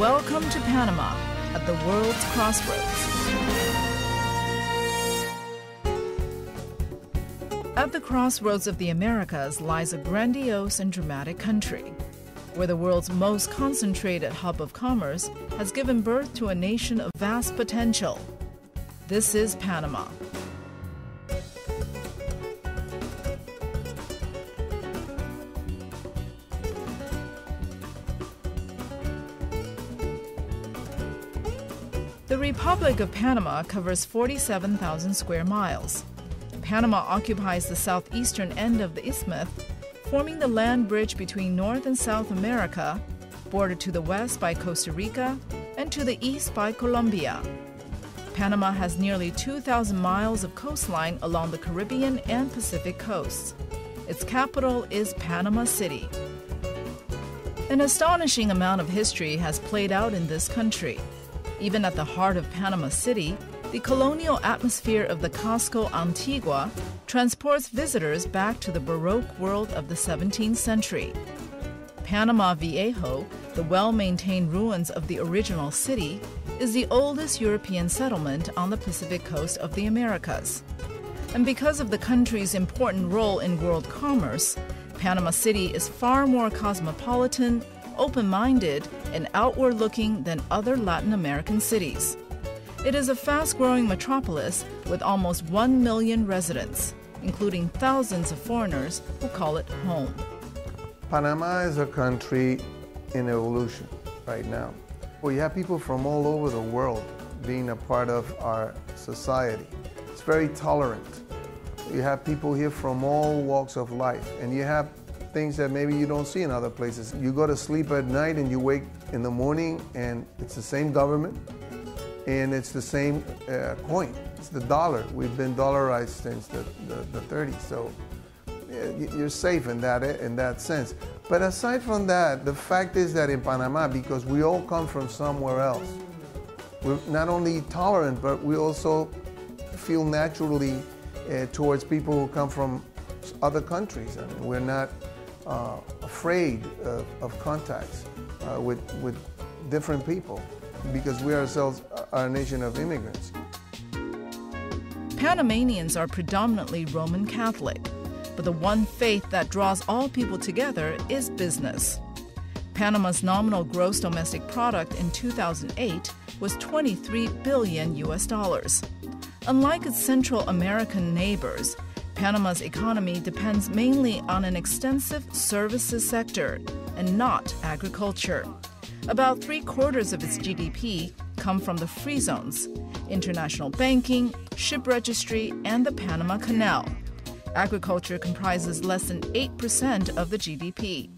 Welcome to Panama at the world's crossroads. At the crossroads of the Americas lies a grandiose and dramatic country, where the world's most concentrated hub of commerce has given birth to a nation of vast potential. This is Panama. The Republic of Panama covers 47,000 square miles. Panama occupies the southeastern end of the isthmus, forming the land bridge between North and South America, bordered to the west by Costa Rica and to the east by Colombia. Panama has nearly 2,000 miles of coastline along the Caribbean and Pacific coasts. Its capital is Panama City. An astonishing amount of history has played out in this country. Even at the heart of Panama City, the colonial atmosphere of the Casco Antigua transports visitors back to the Baroque world of the 17th century. Panama Viejo, the well maintained ruins of the original city, is the oldest European settlement on the Pacific coast of the Americas. And because of the country's important role in world commerce, Panama City is far more cosmopolitan, open minded, and outward looking than other Latin American cities. It is a fast growing metropolis with almost 1 million residents, including thousands of foreigners who call it home. Panama is a country in evolution right now. We have people from all over the world being a part of our society. It's very tolerant. You have people here from all walks of life, and you have things that maybe you don't see in other places. You go to sleep at night and you wake in the morning, and it's the same government, and it's the same uh, coin. It's the dollar. We've been dollarized since the, the, the 30s, so you're safe in that in that sense. But aside from that, the fact is that in Panama, because we all come from somewhere else, we're not only tolerant, but we also feel naturally uh, towards people who come from other countries. I mean, we're not uh, afraid of, of contacts uh, with, with different people because we ourselves are a nation of immigrants. Panamanians are predominantly Roman Catholic, but the one faith that draws all people together is business. Panama's nominal gross domestic product in 2008 was 23 billion US dollars. Unlike its Central American neighbors, Panama's economy depends mainly on an extensive services sector and not agriculture. About three quarters of its GDP come from the free zones international banking, ship registry, and the Panama Canal. Agriculture comprises less than 8% of the GDP.